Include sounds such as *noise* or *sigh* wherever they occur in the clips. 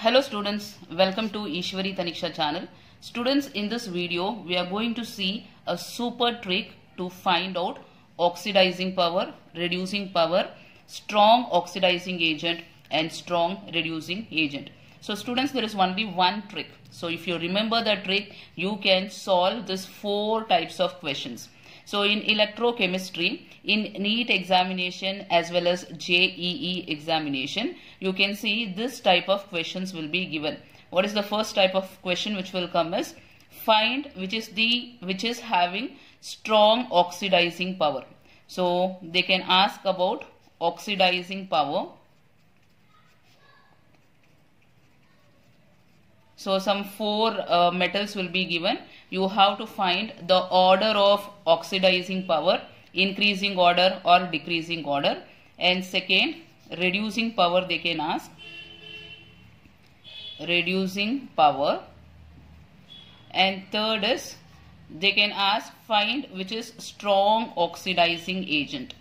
Hello students, welcome to Eshwari Thaniksha channel. Students, in this video, we are going to see a super trick to find out oxidizing power, reducing power, strong oxidizing agent and strong reducing agent. So students, there is only one trick. So if you remember the trick, you can solve this four types of questions. So in electrochemistry, in NEET examination as well as JEE examination, you can see this type of questions will be given. What is the first type of question which will come as find which is the which is having strong oxidizing power. So they can ask about oxidizing power. So some four uh, metals will be given. You have to find the order of oxidizing power, increasing order or decreasing order. And second, reducing power they can ask. Reducing power. And third is they can ask find which is strong oxidizing agent.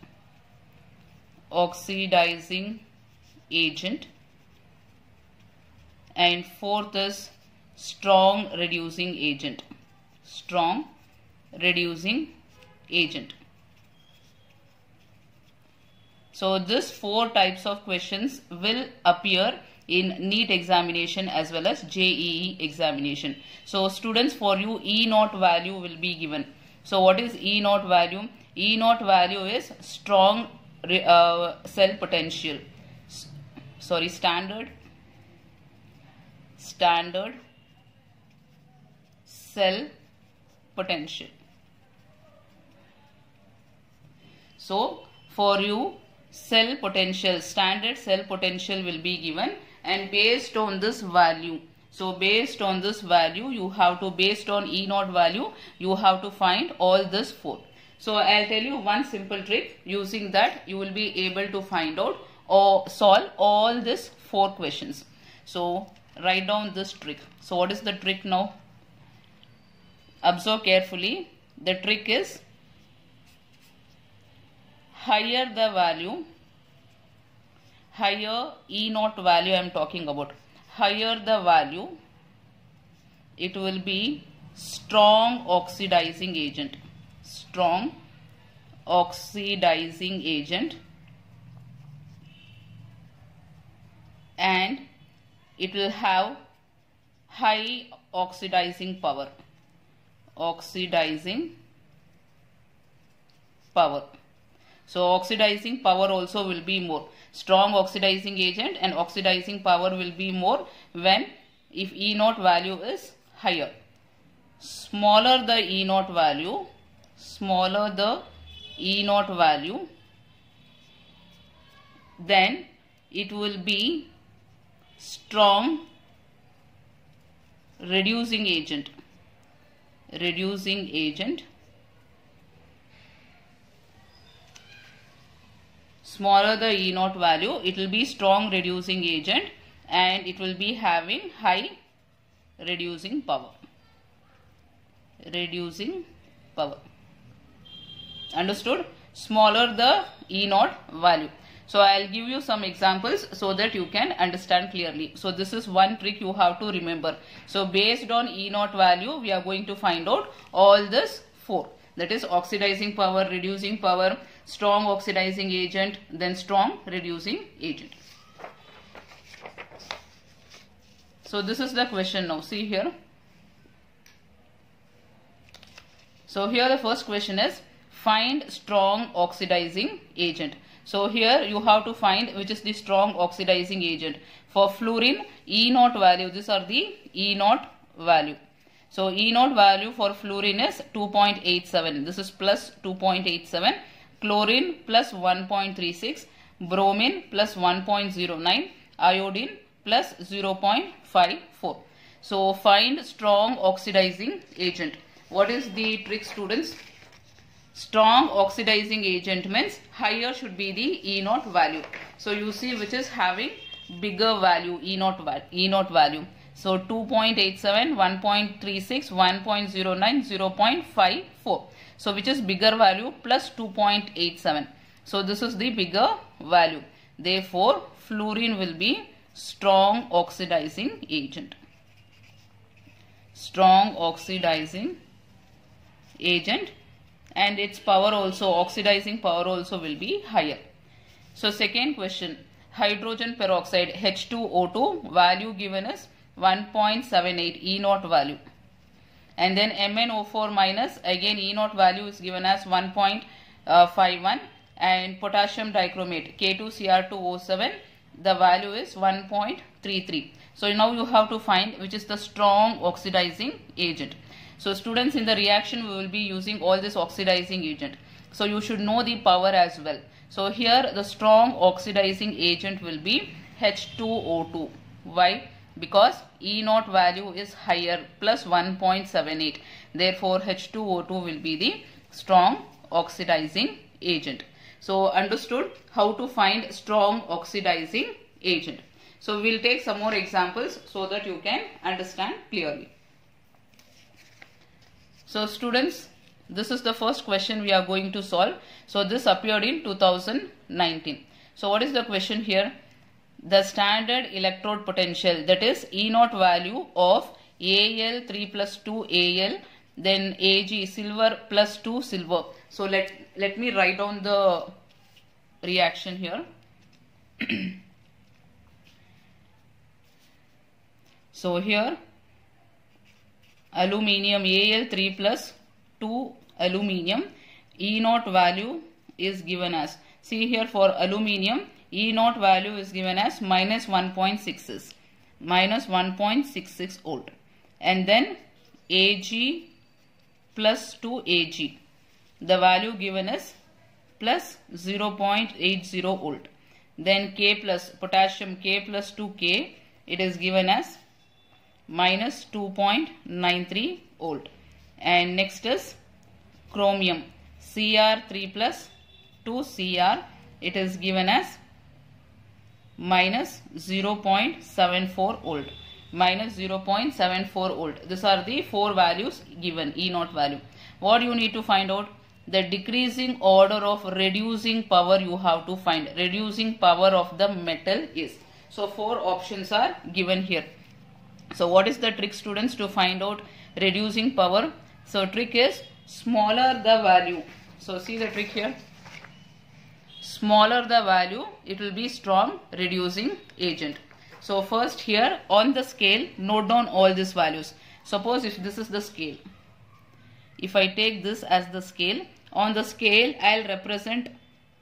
Oxidizing agent and fourth is strong reducing agent strong reducing agent so this four types of questions will appear in NEET examination as well as JEE examination. So students for you E naught value will be given. So what is E naught value? E naught value is strong uh, cell potential. S sorry standard standard cell potential. So for you cell potential standard cell potential will be given and based on this value so based on this value you have to based on E naught value you have to find all this four. So I'll tell you one simple trick using that you will be able to find out or solve all these four questions. So write down this trick. So what is the trick now? Observe carefully. The trick is higher the value, higher E naught value I am talking about. Higher the value, it will be strong oxidizing agent. Strong oxidizing agent and it will have high oxidizing power. Oxidizing power. So oxidizing power also will be more. Strong oxidizing agent and oxidizing power will be more when if E naught value is higher. Smaller the E naught value smaller the E naught value then it will be strong reducing agent. Reducing agent. Smaller the E naught value it will be strong reducing agent and it will be having high reducing power. Reducing power. Understood? Smaller the E naught value so I'll give you some examples so that you can understand clearly. So this is one trick you have to remember. So based on E naught value, we are going to find out all this four. That is oxidizing power, reducing power, strong oxidizing agent, then strong reducing agent. So this is the question now. See here. So here the first question is find strong oxidizing agent. So here you have to find which is the strong oxidizing agent. For fluorine, E naught value, these are the E naught value. So E naught value for fluorine is 2.87. This is plus 2.87. Chlorine plus 1.36. Bromine plus 1.09. Iodine plus 0.54. So find strong oxidizing agent. What is the trick students? Strong oxidizing agent means higher should be the E naught value. So you see which is having bigger value E naught, e naught value. So 2.87, 1.36, 1.09, 0.54. So which is bigger value plus 2.87. So this is the bigger value. Therefore fluorine will be strong oxidizing agent. Strong oxidizing agent and its power also oxidizing power also will be higher. So second question. Hydrogen peroxide H2O2 value given is 1.78 E naught value. And then MnO4 minus again E naught value is given as 1.51 and potassium dichromate K2Cr2O7 the value is 1.33 so now you have to find which is the strong oxidizing agent so students in the reaction we will be using all this oxidizing agent. So you should know the power as well. So here the strong oxidizing agent will be H2O2 why? Because E naught value is higher plus 1.78 therefore H2O2 will be the strong oxidizing agent. So understood how to find strong oxidizing agent. So we'll take some more examples so that you can understand clearly. So students, this is the first question we are going to solve. So this appeared in 2019. So what is the question here? The standard electrode potential that is E naught value of Al 3 plus 2 Al then Ag silver plus 2 silver. So let, let me write down the reaction here. *clears throat* so here aluminium Al 3 plus 2 aluminium. E naught value is given as see here for aluminium E naught value is given as minus 1.66 minus 1.66 volt. And then Ag plus 2 Ag the value given is plus 0.80 volt. Then K plus potassium K plus 2K it is given as minus 2.93 volt. And next is chromium Cr3 plus 2Cr it is given as minus 0.74 volt minus 0.74 volt. These are the four values given E naught value. What you need to find out? the decreasing order of reducing power you have to find. Reducing power of the metal is. So four options are given here. So what is the trick students to find out reducing power? So trick is smaller the value. So see the trick here. Smaller the value, it will be strong reducing agent. So first here on the scale, note down all these values. Suppose if this is the scale. If I take this as the scale, on the scale I'll represent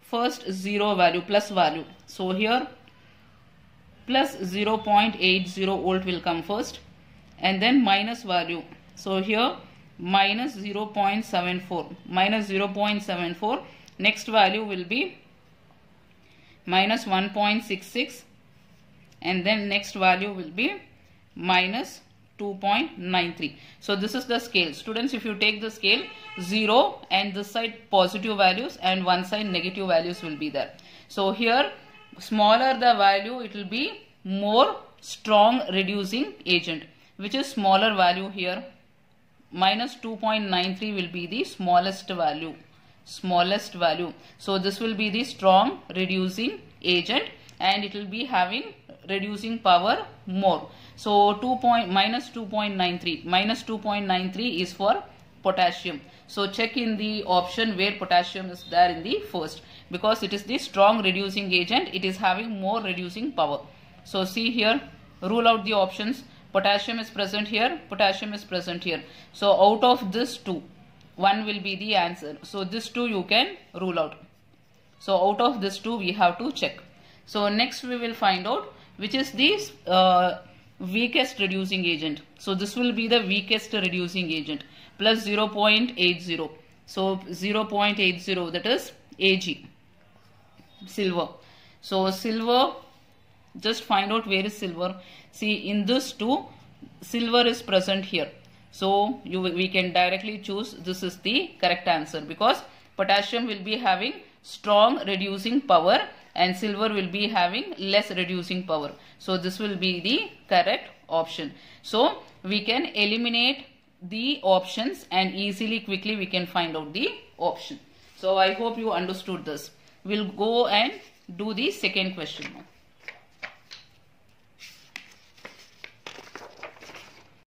first 0 value plus value. So here plus 0.80 volt will come first and then minus value. So here minus 0.74 minus 0.74 next value will be minus 1.66 and then next value will be minus 2.93. So this is the scale. Students, if you take the scale 0 and this side positive values and one side negative values will be there. So here smaller the value it will be more strong reducing agent which is smaller value here minus 2.93 will be the smallest value smallest value so this will be the strong reducing agent and it will be having reducing power more. So 2 point, minus 2.93 minus 2.93 is for potassium. So check in the option where potassium is there in the first because it is the strong reducing agent. It is having more reducing power. So see here rule out the options. Potassium is present here. Potassium is present here. So out of this two one will be the answer. So this two you can rule out. So out of this two we have to check. So next we will find out which is the uh, weakest reducing agent. So this will be the weakest reducing agent plus 0.80. So 0.80 that is Ag silver. So silver just find out where is silver. See in this two silver is present here. So you we can directly choose this is the correct answer because potassium will be having strong reducing power and silver will be having less reducing power. So this will be the correct option. So we can eliminate the options and easily quickly we can find out the option. So I hope you understood this. We'll go and do the second question now.